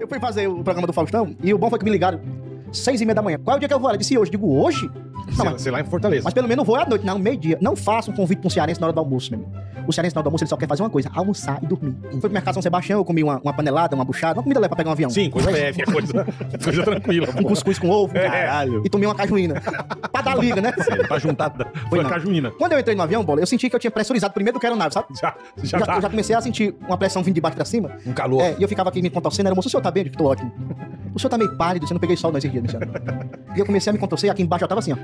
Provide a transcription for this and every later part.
Eu fui fazer o programa do Faustão e o bom foi que me ligaram seis e meia da manhã. Qual é o dia que eu vou? Eu disse hoje. Digo, hoje? Não, Sei, mas, sei lá em Fortaleza. mas pelo menos vou à noite, não, meio-dia. Não faça um convite pra um cearense na hora do almoço, meu amigo. O cearense na hora do almoço ele só quer fazer uma coisa: almoçar e dormir. Fui pro mercado São Sebastião, eu comi uma, uma panelada, uma buchada, uma comida leve pra pegar um avião. Sim, coisa leve, é coisa, coisa tranquila. Um cuscuz com ovo. É. Caralho. E tomei uma cajuína. pra dar liga, né? Sério, pra juntar. Foi a não. cajuína. Quando eu entrei no avião, bola, eu senti que eu tinha pressurizado primeiro do que a aeronave, sabe? Já, já, Já, tá. eu já comecei a sentir uma pressão vindo de baixo pra cima. Um calor. É, e eu ficava aqui me contorcendo, era moço, o senhor tá bem? Eu digo, tô ótimo. O senhor tá meio pálido, você não peguei sol não esse dia, né? E eu comecei a me contorcer, aqui embaixo eu tava assim, ó.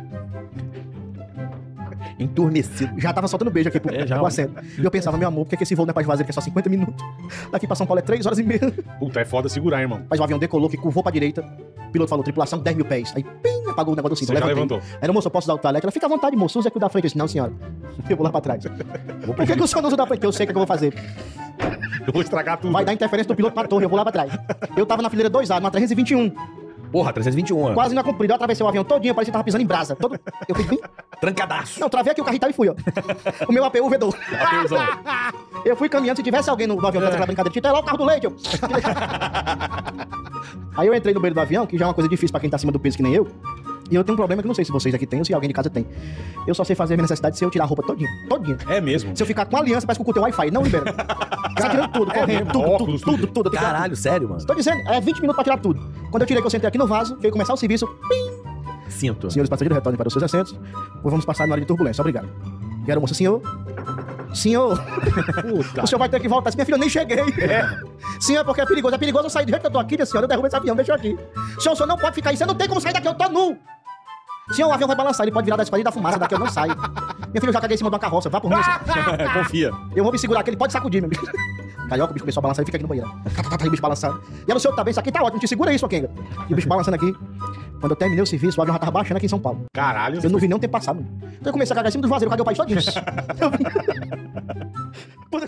Enturmecido. Já tava soltando beijo aqui pro, É, já. pro assento. E eu pensava, meu amor, por que, que esse voo não é pra Juazeiro, que é só 50 minutos? Daqui pra São Paulo é 3 horas e meia. Puta, é foda segurar, irmão. Mas o avião decolou, que curvou pra direita. O piloto falou, tripulação, 10 mil pés. Aí, pim, apagou o negócio do cinto. Você levantou. Era, moço, eu posso dar o talete? Ela, fica à vontade, moço, usa aqui o da frente. Eu disse, não, senhora. Eu vou lá pra trás. Por que, que o senhor não usa o da frente? Eu sei o que, é que eu vou fazer. Eu vou estragar tudo. Vai dar interferência do piloto pra torre, eu vou lá pra trás. Eu tava na fileira 2A, numa 321. Porra, 321 anos. Quase na comprida. Eu atravessei o avião todinho, parecia que tava pisando em brasa. Todo... Eu fui bem... Trancadaço. Não, travei aqui o carrinho e fui, ó. O meu APU vedou. Apeuzão. Eu fui caminhando, se tivesse alguém no, no avião fazendo aquela brincadeira, Tito, é lá o carro do leite. Eu... Aí eu entrei no banheiro do avião, que já é uma coisa difícil pra quem tá acima do peso que nem eu. E eu tenho um problema que não sei se vocês aqui têm ou se alguém de casa tem. Eu só sei fazer a minha necessidade se eu tirar a roupa todinha. Todinha. É mesmo. Se eu ficar com aliança, parece que o tem Wi-Fi. Não libera. Sai tirando tudo, correndo, mesmo? tudo, tudo, tudo. tudo, Caralho, sério, mano? Tô dizendo, é 20 minutos pra tirar tudo. Quando eu tirei que eu sentei aqui no vaso, veio começar o serviço. Sinto. Senhores passageiros, retornem para os seus assentos. Pois vamos passar na área de turbulência. Obrigado. Era moça, senhor. Senhor, Puta. o senhor vai ter que voltar. Minha filha, eu nem cheguei. Senhor, porque é perigoso. É perigoso eu sair do jeito que eu tô aqui, minha senhora. Eu derrubo esse avião, deixa eu aqui. Senhor, o senhor não pode ficar aí. Você não tem como sair daqui, eu tô nu. Senhor, o avião vai balançar. Ele pode virar da escola e da fumaça. Daqui eu não saio. Minha filha, eu já caguei em cima de uma carroça. Vá por mim. Confia. Eu vou me segurar aqui, ele pode sacudir, meu amigo. Carioca, o bicho começou a balançar e fica aqui no banheiro. Tá, tá, tá, e o bicho balançando. E ela, o senhor tá bem? Isso aqui tá ótimo, te segura isso, Kenga. E o bicho balançando aqui. Quando eu terminei o serviço, o avião já tava baixando aqui em São Paulo. Caralho. Eu não vi nem o tempo passar, mano. Então eu comecei a cagar em cima vazeiros, eu caguei o país vi- Puta,